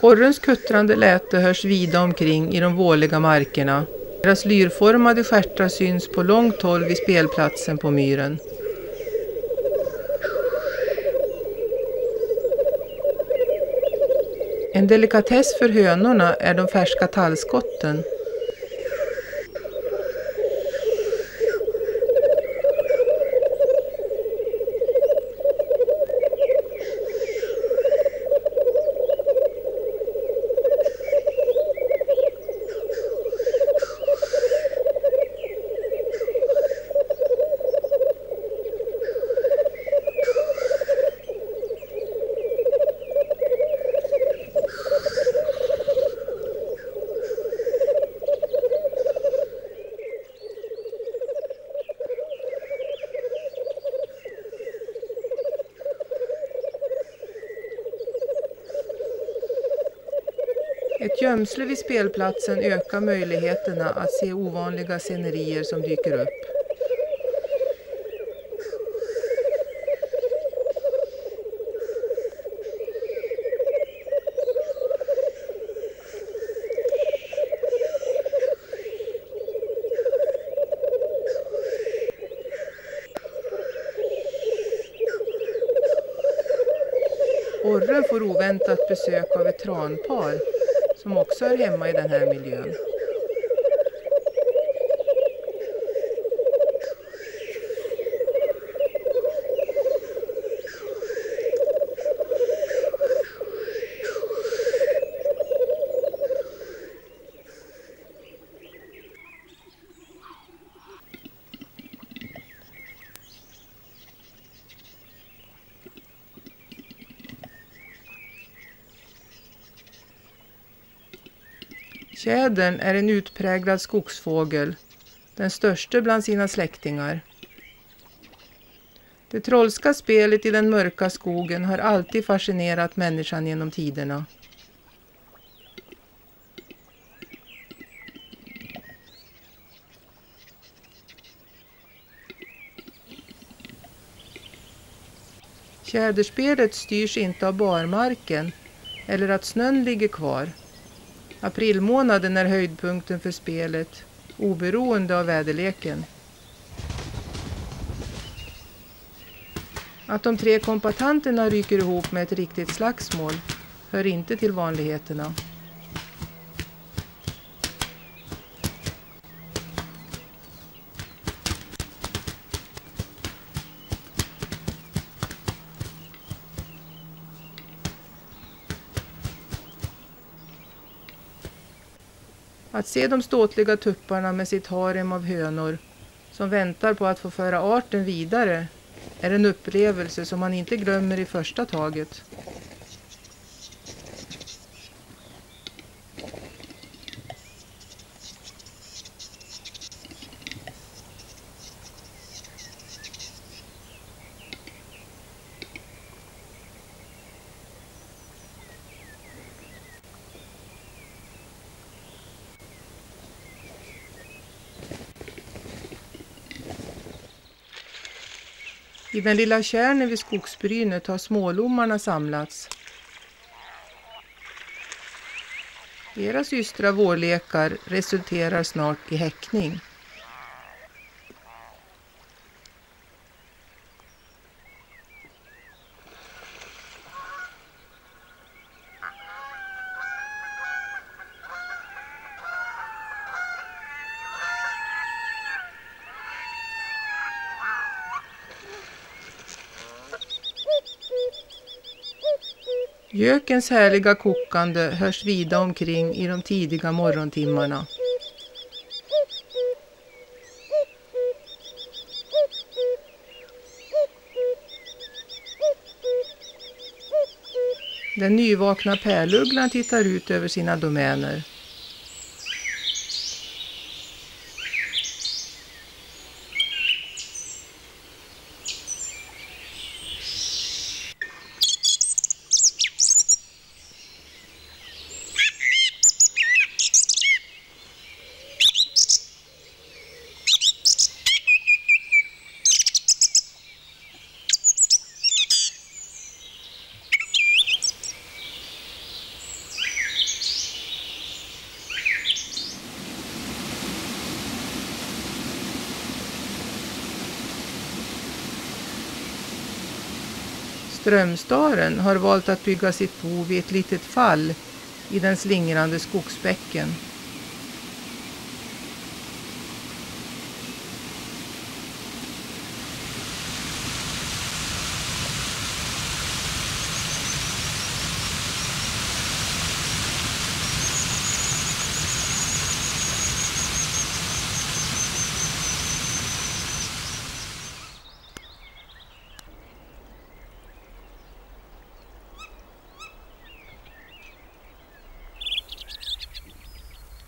Orrens kuttrande läte hörs vida omkring i de våliga markerna. Deras lyrformade stjärtar syns på långt håll vid spelplatsen på myren. En delikatess för hönorna är de färska tallskotten. Gömsle vid spelplatsen ökar möjligheterna att se ovanliga scenerier som dyker upp. Orren får oväntat besök av ett tranpar som också hör hemma i den här miljön. Tjädern är en utpräglad skogsfågel, den största bland sina släktingar. Det trollska spelet i den mörka skogen har alltid fascinerat människan genom tiderna. Tjäderspelet styrs inte av barmarken eller att snön ligger kvar. Aprilmånaden är höjdpunkten för spelet, oberoende av väderleken. Att de tre kompatanterna ryker ihop med ett riktigt slagsmål hör inte till vanligheterna. Att se de ståtliga tupparna med sitt harem av hönor som väntar på att få föra arten vidare är en upplevelse som man inte glömmer i första taget. I den lilla kärnen vid skogsbrynet har smålommarna samlats. Deras ystra vårlekar resulterar snart i häckning. Gökens härliga kokande hörs vida omkring i de tidiga morgontimmarna. Den nyvakna pärlugglan tittar ut över sina domäner. Strömstaren har valt att bygga sitt bo vid ett litet fall i den slingrande skogsbäcken.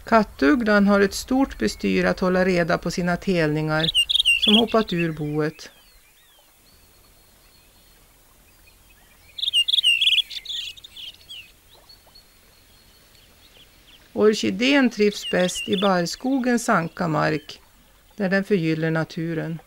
Kattugglan har ett stort bestyr att hålla reda på sina telningar som hoppat ur boet. Orkidén trivs bäst i barrskogens sanka mark där den förgyller naturen.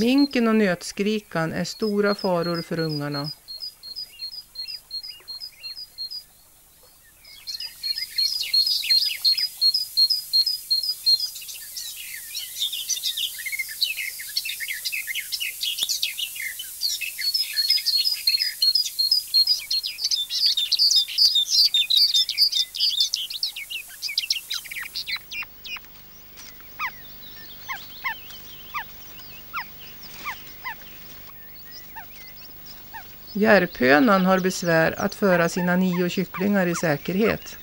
Minken och nötskrikan är stora faror för ungarna. Järphönan har besvär att föra sina nio kycklingar i säkerhet.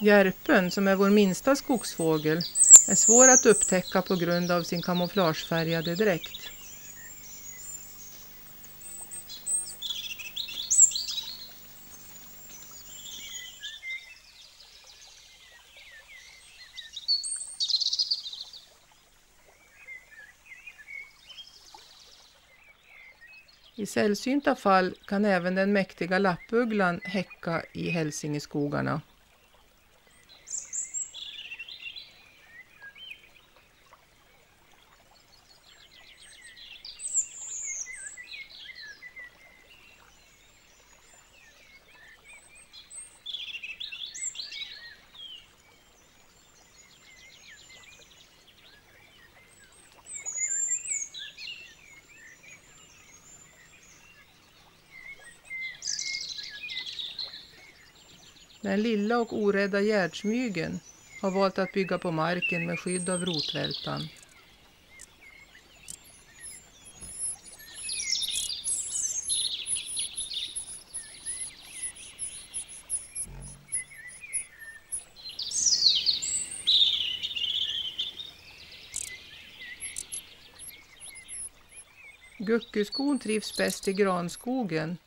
Järpen, som är vår minsta skogsfågel, är svår att upptäcka på grund av sin kamouflagefärgade dräkt. I sällsynta fall kan även den mäktiga lappugglan häcka i hälsingeskogarna. Den lilla och orädda gärdsmygen har valt att bygga på marken med skydd av rotvältan. Guckuskon trivs bäst i granskogen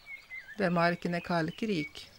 där marken är kalkrik.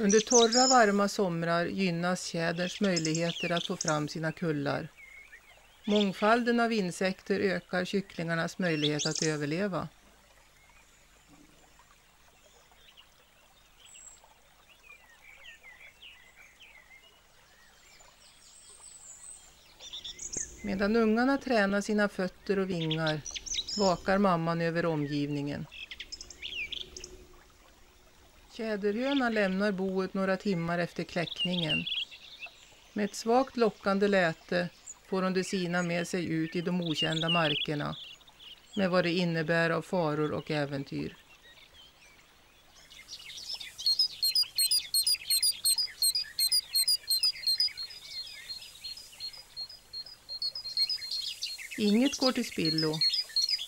Under torra varma somrar gynnas tjäderns möjligheter att få fram sina kullar. Mångfalden av insekter ökar kycklingarnas möjlighet att överleva. Medan ungarna tränar sina fötter och vingar vakar mamman över omgivningen. Tjäderhönan lämnar boet några timmar efter kläckningen. Med ett svagt lockande läte får hon de sina med sig ut i de okända markerna med vad det innebär av faror och äventyr. Inget går till spillo.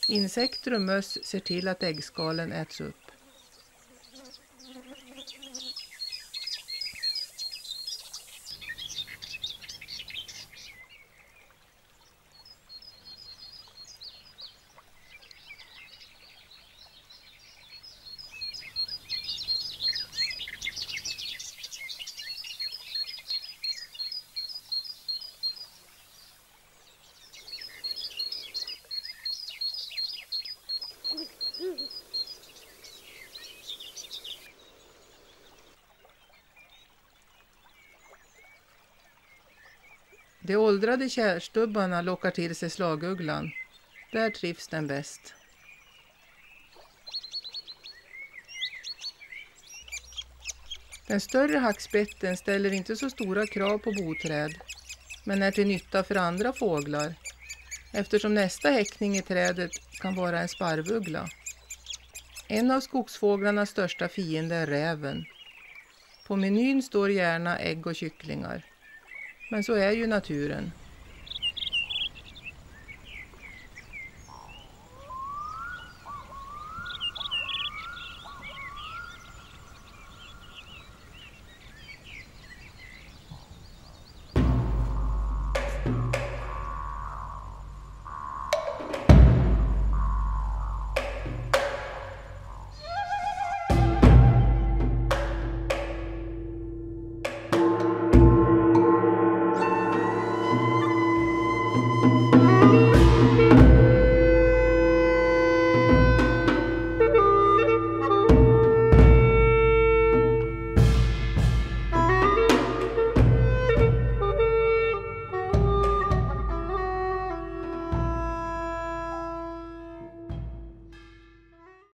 Insekter och möss ser till att äggskalen äts upp. De åldrade kärstubbarna lockar till sig slagugglan. Där trivs den bäst. Den större hackspetten ställer inte så stora krav på boträd, men är till nytta för andra fåglar eftersom nästa häckning i trädet kan vara en sparvuggla. En av skogsfåglarnas största fiender är räven. På menyn står gärna ägg och kycklingar. Men så är ju naturen.